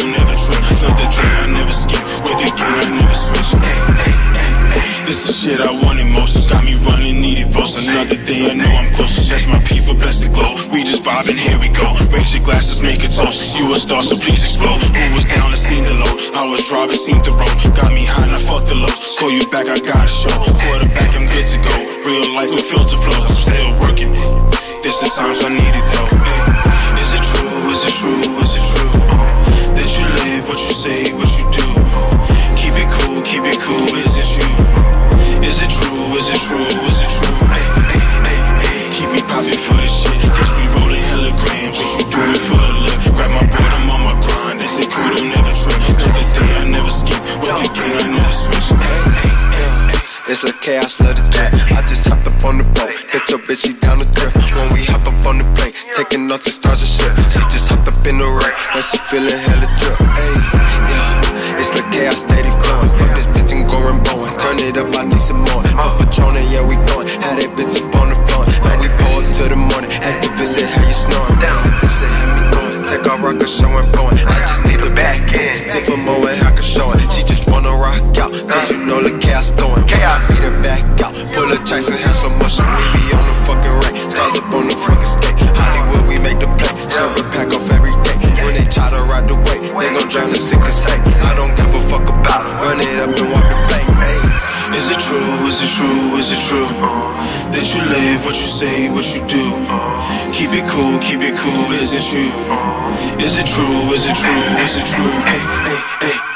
say never trip. The I never skip. With the game, I never switch. This the shit I wanted most. Got me running, needed votes. Another day, I know I'm close. That's my people, bless the globe. We just vibing, here we go. Raise your glasses, make a toast. You a star, so please explode. Who was down, I seen the low. I was driving, seen the road. Got me high, I fucked the lows. Call you back, I got a show. Quarterback, I'm good to go. Real life with filter flows. I'm still working. This the times I need it though. Is it true? Is it true? Is it true? Cool. Is it true? Is it true? Is it true? It? Ay, ay, ay, ay. Keep me popping for the shit. Catch me rolling hella grams. What you doing for the love? Grab my board, I'm on my grind. They say cool, don't never trip. Another day I never skip. With the game I never switch. Ay, ay, ay, ay. It's like chaos, love the that. I just hop up on the boat. Get your bitch, she down the drift. When we hop up on the plane, taking off the stars and shit. She just hop up in the rain. Now she feeling hella drip. Hey, yeah. It's like chaos, steady Turn it up, I need some more. Put Patron yeah, we going. Had that bitch up on the floor. Now we pull up to the morning. Had the visit, how you snoring? Down, visit, had me going. Take off rock, show and blowing. I just need the back end. Tip for more and I can show it. She just wanna rock out. Cause you know the chaos going. When I beat her back out. Pull her tracks and have slow motion. We be on the fucking rack. Stars up on the fucking skate. Hollywood, we make the play. Serve a pack off every day. When they try to ride the wave, they gon' drown and sink Is it true? Is it true? Is it true? That you live what you say, what you do. Keep it cool, keep it cool. Is it true? Is it true? Is it true? Is it true? Hey, hey, hey.